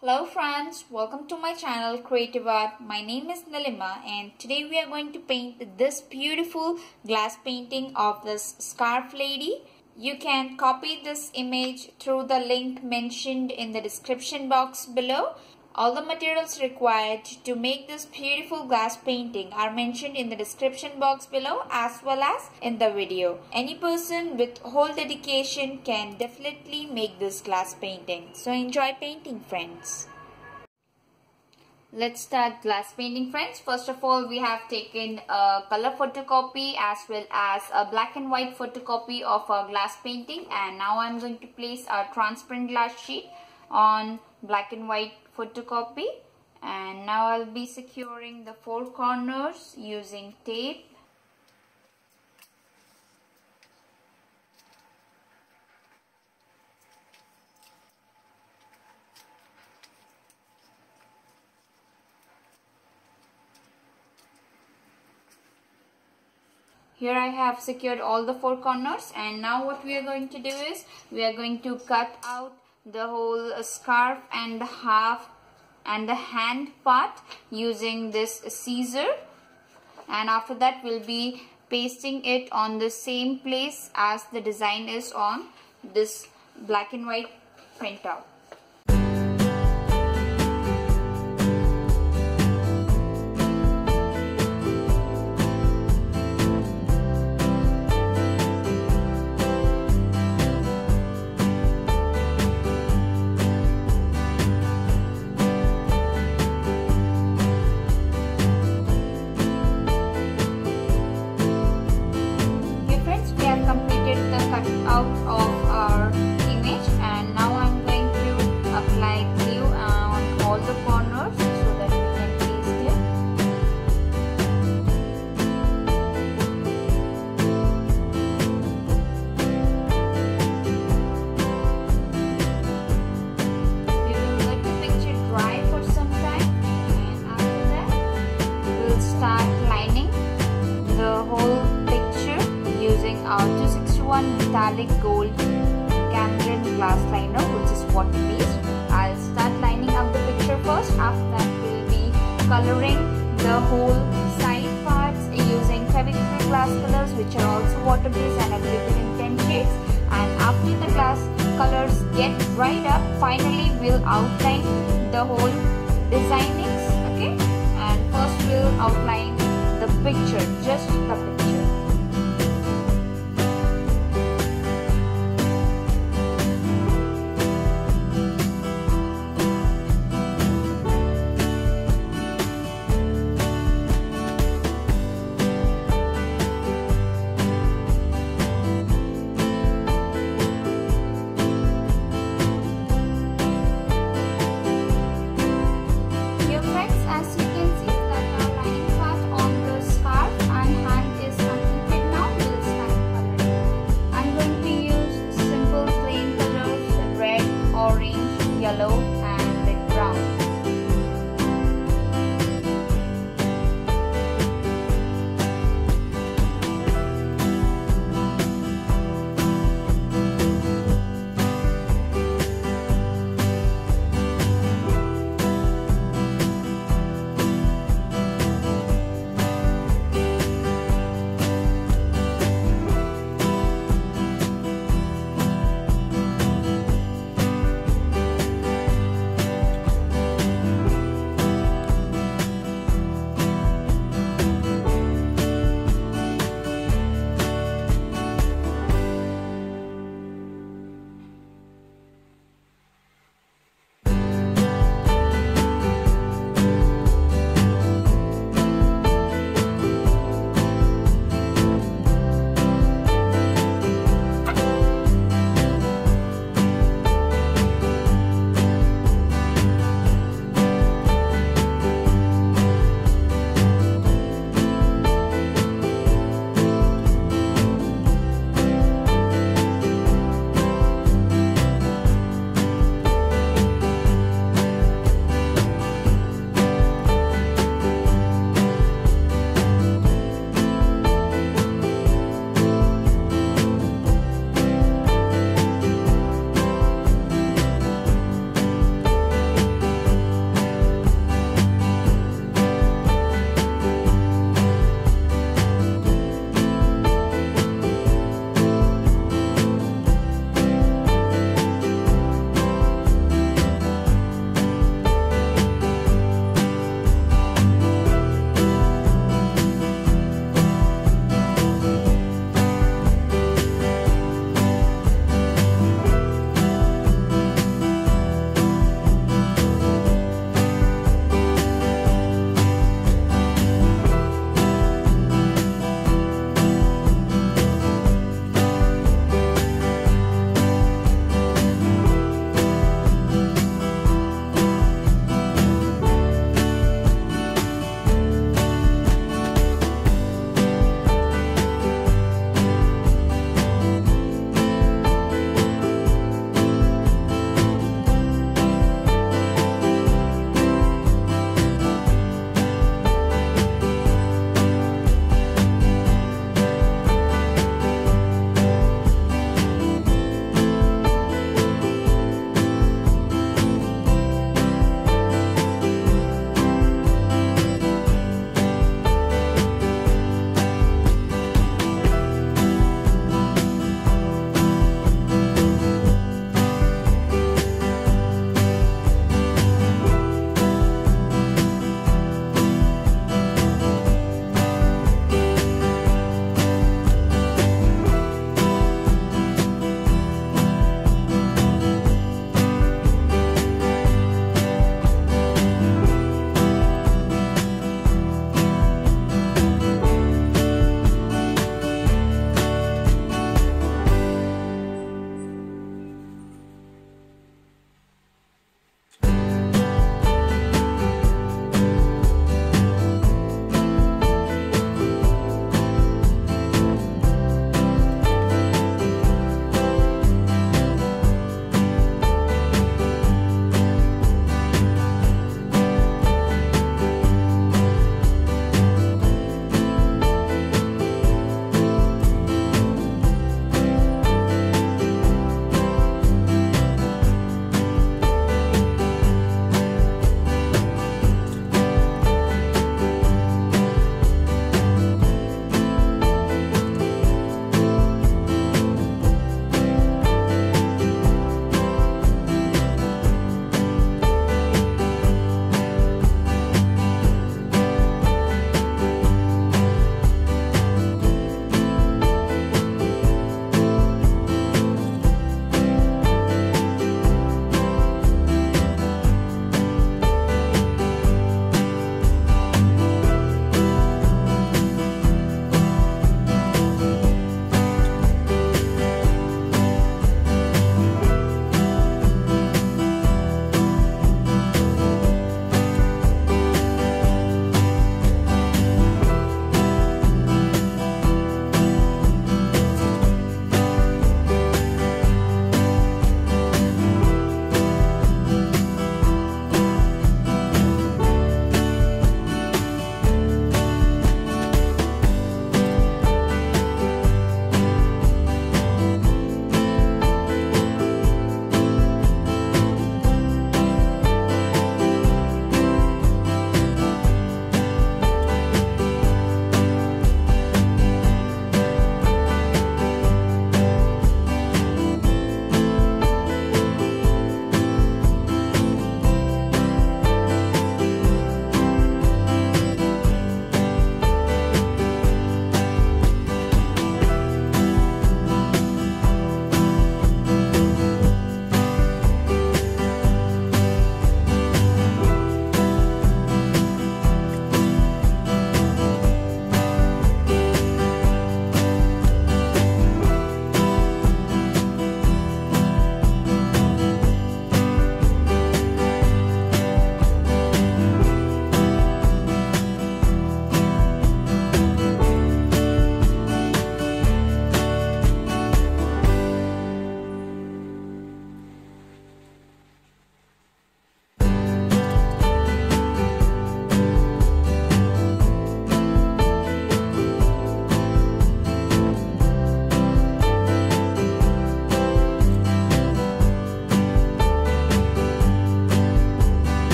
Hello friends, welcome to my channel Creative Art. My name is Nilima and today we are going to paint this beautiful glass painting of this scarf lady. You can copy this image through the link mentioned in the description box below all the materials required to make this beautiful glass painting are mentioned in the description box below as well as in the video. Any person with whole dedication can definitely make this glass painting. So enjoy painting friends. Let's start glass painting friends. First of all, we have taken a color photocopy as well as a black and white photocopy of our glass painting and now I'm going to place our transparent glass sheet on black and white photocopy. And now I'll be securing the four corners using tape. Here I have secured all the four corners. And now what we are going to do is we are going to cut out the whole scarf and the half and the hand part using this scissor and after that we'll be pasting it on the same place as the design is on this black and white printout. Whole side parts using Fevicryl glass colors which are also water based and available in 10 shades. And after the glass colors get dried up, finally we'll outline the whole designings. Okay. And first we'll outline the picture, just the picture.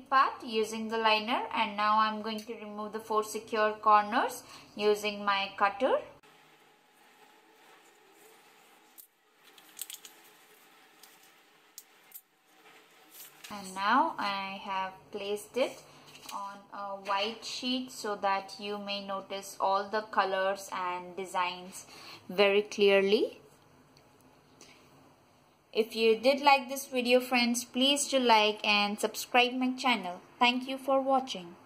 Part using the liner and now I'm going to remove the four secure corners using my cutter. And now I have placed it on a white sheet so that you may notice all the colors and designs very clearly. If you did like this video friends, please do like and subscribe my channel. Thank you for watching.